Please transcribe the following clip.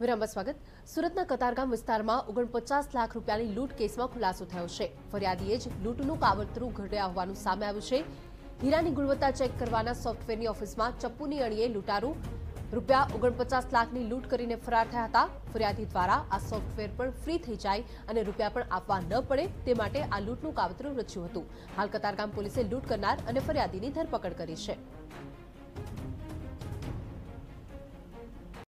વિરામમાં સ્વાગત. સુરતના કતારગામ વિસ્તારમાં ઓગણપચાસ લાખ રૂપિયાની લૂંટ કેસમાં ખુલાસો થયો છે. ફરિયાદીએ જ લૂંટનું કાવતરું ઘડ્યા હોવાનું સામે આવ્યું છે. હીરાની ગુણવત્તા ચેક કરવાના સોફ્ટવેરની ઓફિસમાં ચપ્પુની અણીએ લૂંટારૂ રૂપિયા ઓગણપચાસ લાખની લૂંટ કરીને ફરાર થયા હતા. ફરિયાદી દ્વારા આ સોફ્ટવેર પણ ફ્રી થઈ જાય અને રૂપિયા પણ આપવા ન પડે તે માટે આ લૂંટનું કાવતરું રચ્યું હતું. હાલ કતારગામ પોલીસે લૂંટ કરનાર અને ફરિયાદીની ધરપકડ કરી છે.